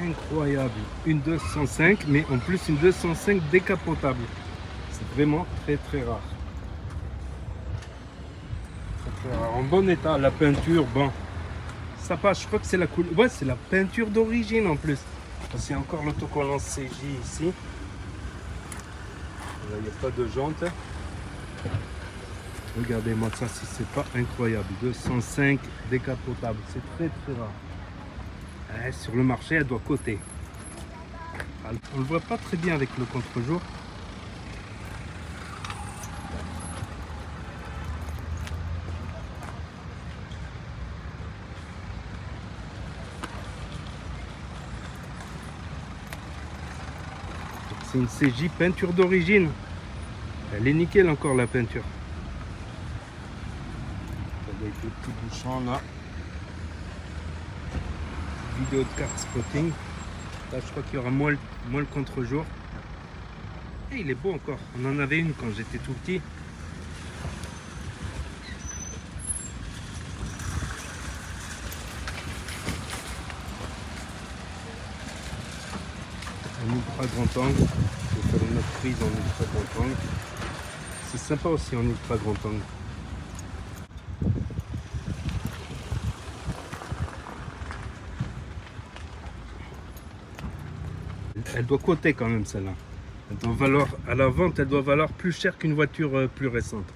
incroyable. Une 205, mais en plus une 205 décapotable. C'est vraiment très très rare. En bon état, la peinture, bon. Ça passe, je crois que c'est la couleur. Ouais, c'est la peinture d'origine en plus. C'est encore l'autocollant CJ ici. Il n'y a pas de jante. Regardez-moi ça si c'est pas incroyable. 205 décapotable. C'est très très rare. Sur le marché, elle doit coter. On le voit pas très bien avec le contre-jour. C'est une CJ peinture d'origine. Elle est nickel encore la peinture. Avec le petit bouchon là. Vidéo de carte spotting. Là je crois qu'il y aura moins, le- contre-jour. Et il est beau encore. On en avait une quand j'étais tout petit. En ultra grand angle. Je vais faire une autre prise en ultra grand angle. C'est sympa aussi en ultra grand angle. Elle doit coter quand même celle-là. Elle doit valoir, à la vente, elle doit valoir plus cher qu'une voiture euh, plus récente.